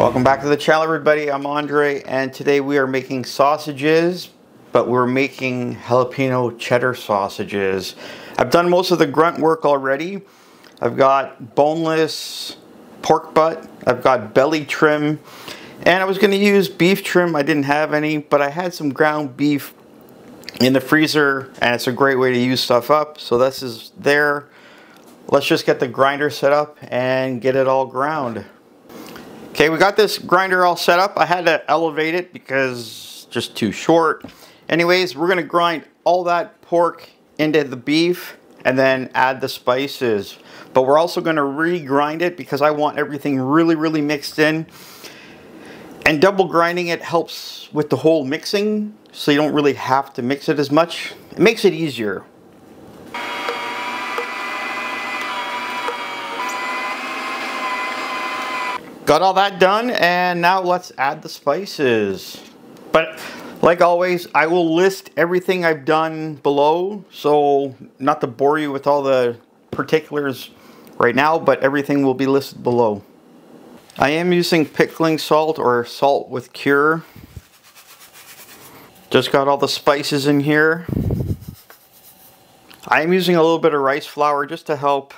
Welcome back to the channel everybody, I'm Andre and today we are making sausages but we're making jalapeno cheddar sausages. I've done most of the grunt work already. I've got boneless pork butt, I've got belly trim and I was going to use beef trim, I didn't have any but I had some ground beef in the freezer and it's a great way to use stuff up so this is there. Let's just get the grinder set up and get it all ground. Okay, we got this grinder all set up. I had to elevate it because just too short. Anyways, we're gonna grind all that pork into the beef and then add the spices. But we're also gonna re-grind it because I want everything really, really mixed in. And double grinding it helps with the whole mixing, so you don't really have to mix it as much. It makes it easier. Got all that done and now let's add the spices. But like always, I will list everything I've done below. So not to bore you with all the particulars right now, but everything will be listed below. I am using pickling salt or salt with cure. Just got all the spices in here. I am using a little bit of rice flour just to help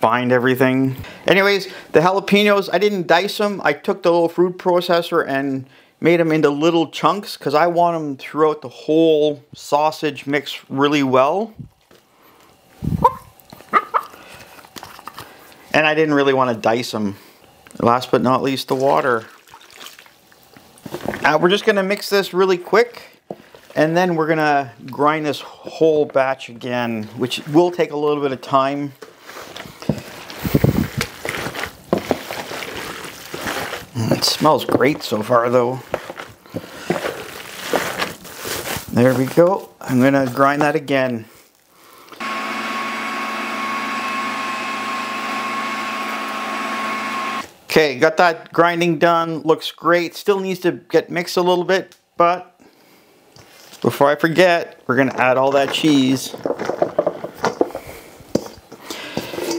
bind everything. Anyways, the jalapenos, I didn't dice them. I took the little food processor and made them into little chunks because I want them throughout the whole sausage mix really well. And I didn't really want to dice them. Last but not least, the water. Now we're just going to mix this really quick and then we're going to grind this whole batch again, which will take a little bit of time. It smells great so far though. There we go. I'm to grind that again. Okay, got that grinding done. Looks great. Still needs to get mixed a little bit, but before I forget, we're to add all that cheese.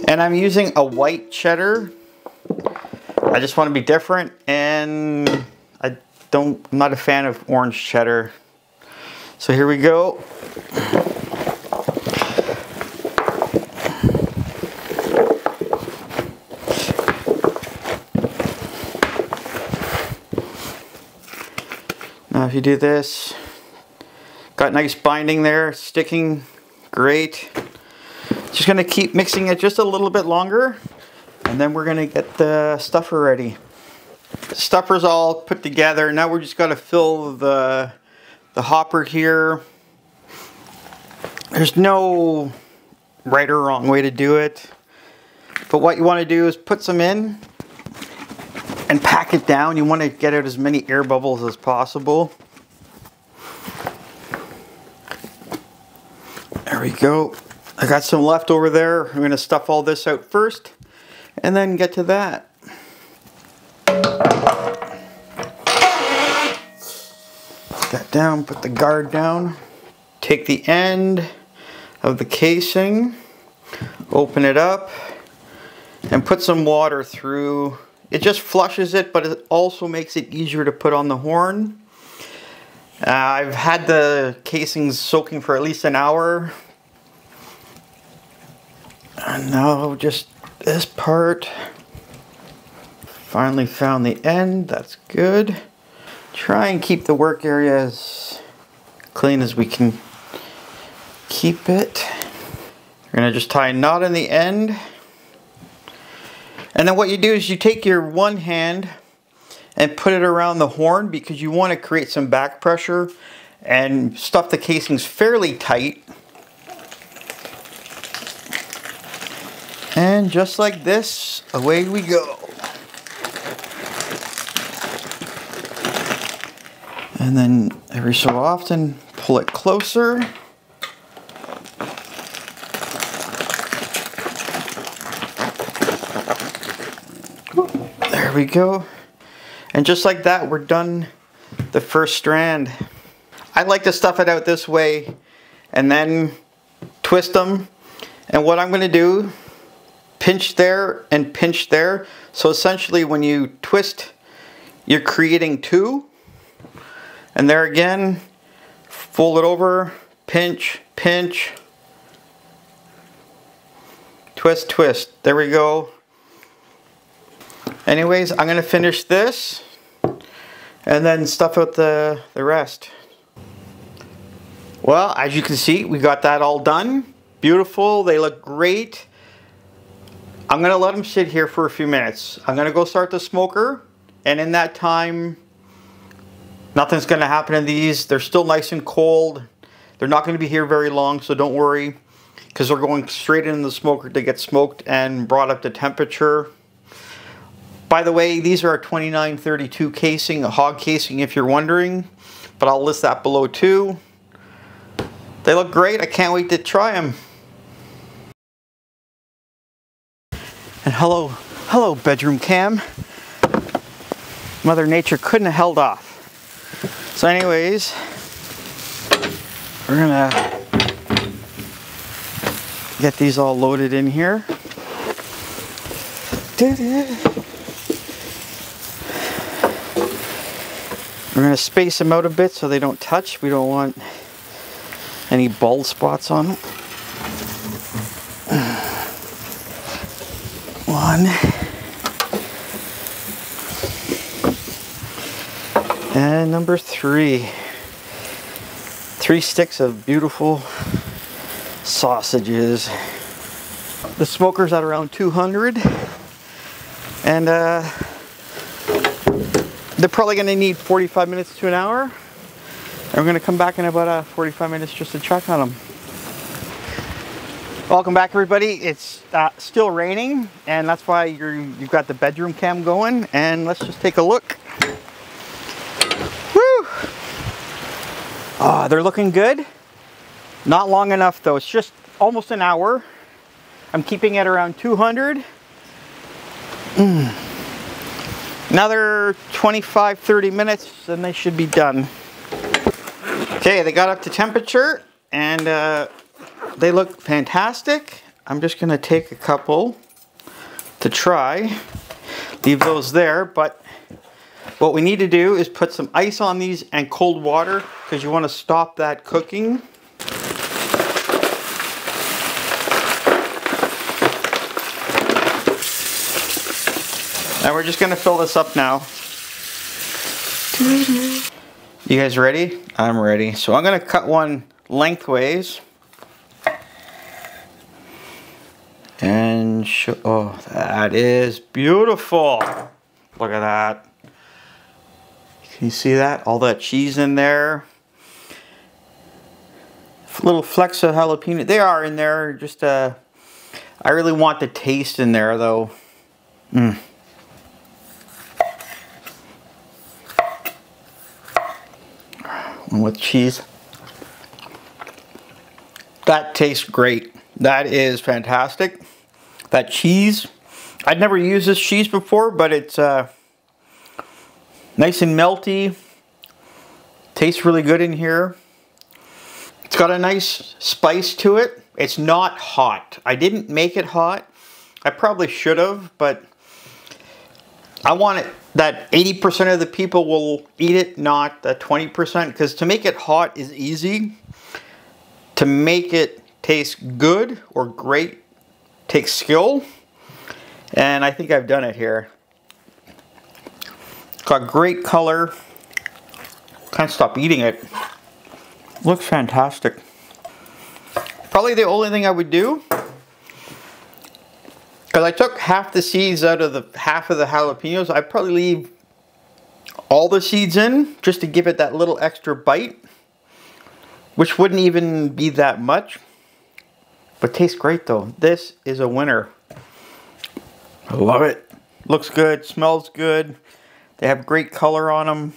And I'm using a white cheddar I just want to be different and I don't, I'm not a fan of orange cheddar. So here we go. Now if you do this, got nice binding there, sticking, great. Just gonna keep mixing it just a little bit longer and then we're gonna get the stuffer ready. The stuffer's all put together. Now we're just gonna fill the, the hopper here. There's no right or wrong way to do it. But what you wanna do is put some in and pack it down. You wanna get out as many air bubbles as possible. There we go. I got some left over there. I'm gonna stuff all this out first and then get to that. Put that down, put the guard down. Take the end of the casing, open it up, and put some water through. It just flushes it, but it also makes it easier to put on the horn. Uh, I've had the casings soaking for at least an hour. And now just this part. Finally found the end, that's good. Try and keep the work area as clean as we can keep it. We're gonna just tie a knot in the end. And then what you do is you take your one hand and put it around the horn because you want to create some back pressure and stuff the casings fairly tight And just like this, away we go. And then every so often, pull it closer. There we go. And just like that, we're done the first strand. I like to stuff it out this way and then twist them. And what I'm going to do pinch there and pinch there. So essentially when you twist, you're creating two. And there again, fold it over, pinch, pinch, twist, twist. There we go. Anyways, I'm gonna finish this and then stuff out the, the rest. Well, as you can see, we got that all done. Beautiful, they look great. I'm gonna let them sit here for a few minutes. I'm gonna go start the smoker, and in that time, nothing's gonna happen to these. They're still nice and cold. They're not gonna be here very long, so don't worry, because they're going straight into the smoker to get smoked and brought up to temperature. By the way, these are a 2932 casing, a hog casing if you're wondering, but I'll list that below too. They look great. I can't wait to try them. And hello, hello bedroom cam. Mother Nature couldn't have held off. So anyways, we're gonna get these all loaded in here. We're gonna space them out a bit so they don't touch. We don't want any bald spots on them. One. And number three. Three sticks of beautiful sausages. The smoker's at around 200. And uh, they're probably gonna need 45 minutes to an hour. And we're gonna come back in about uh, 45 minutes just to check on them. Welcome back everybody. It's uh, still raining and that's why you're, you've got the bedroom cam going and let's just take a look. Woo! Oh, they're looking good. Not long enough though, it's just almost an hour. I'm keeping it around 200. Mm. Another 25, 30 minutes and they should be done. Okay, they got up to temperature and uh, they look fantastic. I'm just gonna take a couple to try. Leave those there, but what we need to do is put some ice on these and cold water because you want to stop that cooking. And we're just gonna fill this up now. You guys ready? I'm ready. So I'm gonna cut one lengthways. Show, oh, that is beautiful. Look at that. Can you see that? All that cheese in there. Little flecks of jalapeno. They are in there. Just, uh, I really want the taste in there though. Mm. and with cheese. That tastes great. That is fantastic. That cheese, I'd never used this cheese before, but it's uh, nice and melty. Tastes really good in here. It's got a nice spice to it. It's not hot. I didn't make it hot. I probably should have, but I want it that 80% of the people will eat it, not the 20%, because to make it hot is easy. To make it taste good or great takes skill, and I think I've done it here. Got great color. Can't stop eating it. Looks fantastic. Probably the only thing I would do because I took half the seeds out of the half of the jalapenos. I probably leave all the seeds in just to give it that little extra bite. Which wouldn't even be that much. But tastes great though. This is a winner. I love it. Looks good, smells good. They have great color on them.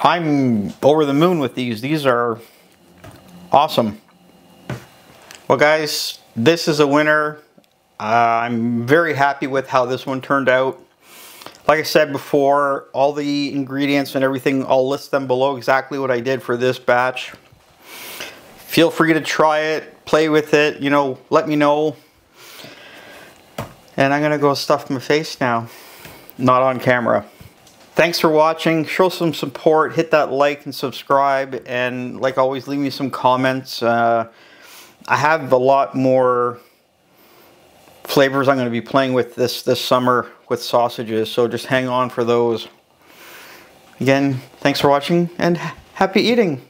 I'm over the moon with these. These are awesome. Well guys, this is a winner. Uh, I'm very happy with how this one turned out. Like I said before, all the ingredients and everything, I'll list them below exactly what I did for this batch. Feel free to try it, play with it, you know, let me know. And I'm gonna go stuff my face now. Not on camera. Thanks for watching. Show some support. Hit that like and subscribe. And like always, leave me some comments. Uh, I have a lot more flavors I'm going to be playing with this, this summer with sausages. So just hang on for those. Again, thanks for watching and happy eating.